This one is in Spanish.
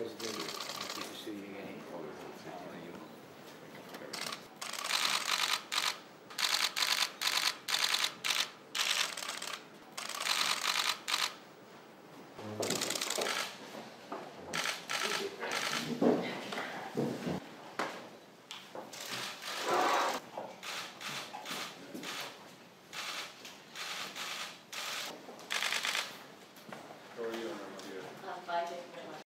Dios mío.